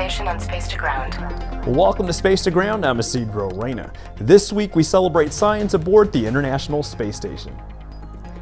on Space to Ground. Welcome to Space to Ground. I'm Isidro Reyna. This week we celebrate science aboard the International Space Station.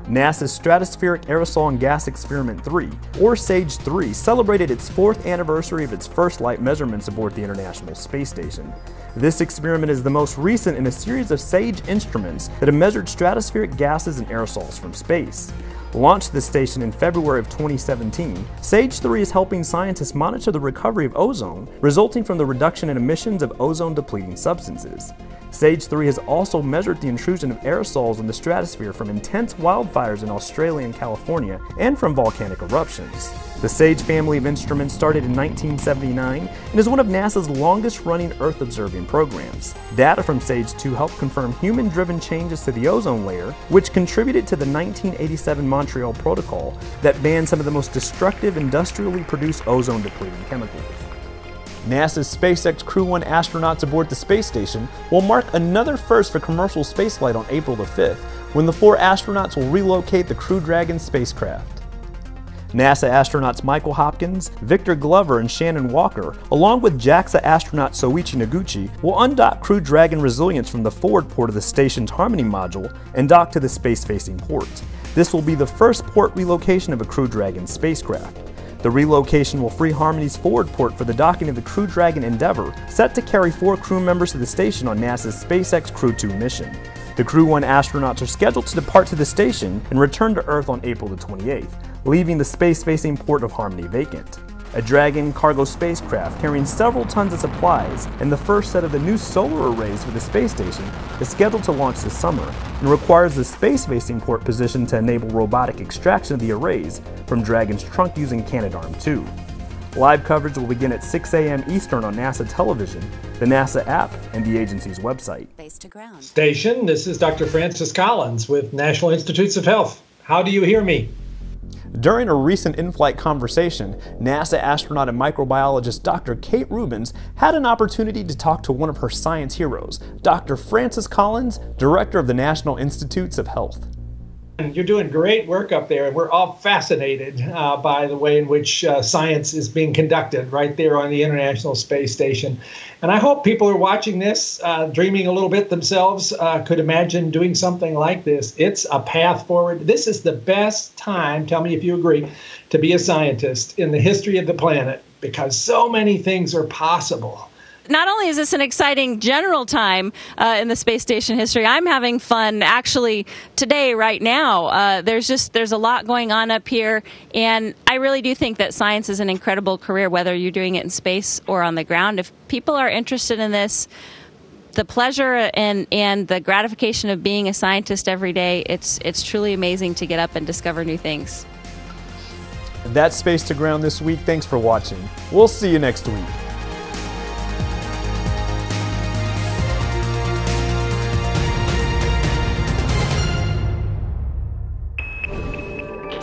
NASA's Stratospheric Aerosol and Gas Experiment 3, or SAGE 3, celebrated its fourth anniversary of its first light measurements aboard the International Space Station. This experiment is the most recent in a series of SAGE instruments that have measured stratospheric gases and aerosols from space. Launched the station in February of 2017, SAGE 3 is helping scientists monitor the recovery of ozone resulting from the reduction in emissions of ozone depleting substances. SAGE 3 has also measured the intrusion of aerosols in the stratosphere from intense wildfires in Australia and California and from volcanic eruptions. The SAGE family of instruments started in 1979 and is one of NASA's longest running Earth observing programs. Data from SAGE 2 helped confirm human driven changes to the ozone layer, which contributed to the 1987 Montreal Protocol that banned some of the most destructive industrially produced ozone depleting chemicals. NASA's SpaceX Crew 1 astronauts aboard the space station will mark another first for commercial spaceflight on April the 5th, when the four astronauts will relocate the Crew Dragon spacecraft. NASA astronauts Michael Hopkins, Victor Glover, and Shannon Walker, along with JAXA astronaut Soichi Noguchi, will undock Crew Dragon Resilience from the forward port of the station's Harmony module and dock to the space-facing port. This will be the first port relocation of a Crew Dragon spacecraft. The relocation will free Harmony's forward port for the docking of the Crew Dragon Endeavour, set to carry four crew members to the station on NASA's SpaceX Crew 2 mission. The Crew 1 astronauts are scheduled to depart to the station and return to Earth on April the 28th, leaving the space-facing port of Harmony vacant a Dragon cargo spacecraft carrying several tons of supplies and the first set of the new solar arrays for the space station is scheduled to launch this summer and requires the space-facing port position to enable robotic extraction of the arrays from Dragon's trunk using Canadarm2. Live coverage will begin at 6 a.m. Eastern on NASA television, the NASA app, and the agency's website. Station, this is Dr. Francis Collins with National Institutes of Health. How do you hear me? During a recent in-flight conversation, NASA astronaut and microbiologist Dr. Kate Rubins had an opportunity to talk to one of her science heroes, Dr. Francis Collins, director of the National Institutes of Health. And you're doing great work up there, and we're all fascinated uh, by the way in which uh, science is being conducted right there on the International Space Station. And I hope people are watching this, uh, dreaming a little bit themselves, uh, could imagine doing something like this. It's a path forward. This is the best time, tell me if you agree, to be a scientist in the history of the planet because so many things are possible not only is this an exciting general time uh, in the space station history, I'm having fun actually today, right now. Uh, there's just there's a lot going on up here, and I really do think that science is an incredible career, whether you're doing it in space or on the ground. If people are interested in this, the pleasure and and the gratification of being a scientist every day, it's it's truly amazing to get up and discover new things. That's Space to Ground this week. Thanks for watching. We'll see you next week.